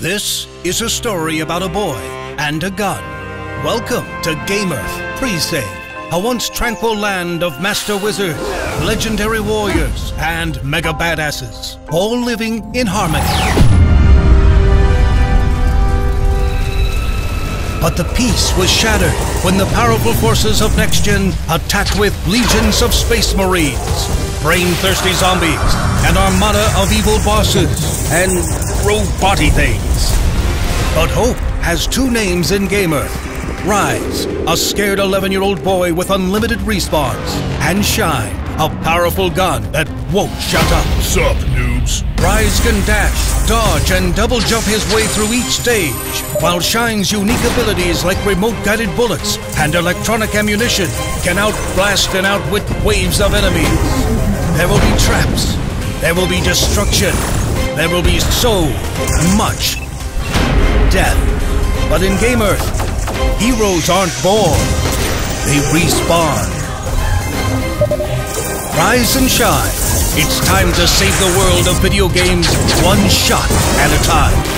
This is a story about a boy and a gun. Welcome to Gamearth Pre-Save, a once tranquil land of master wizards, legendary warriors, and mega badasses, all living in harmony. But the peace was shattered when the powerful forces of Next Gen attacked with legions of space marines, brain-thirsty zombies, and an armada of evil bosses, and robot things. But Hope has two names in Gamearth. Rise, a scared 11-year-old boy with unlimited respawns, and Shine, a powerful gun that won't shut up. Sup, noobs? Rise can dash, dodge, and double jump his way through each stage, while Shine's unique abilities like remote-guided bullets and electronic ammunition can outblast and outwit waves of enemies. There will be traps. There will be destruction. There will be so much death. But in Gamearth, heroes aren't born. They respawn. Rise and shine. It's time to save the world of video games one shot at a time.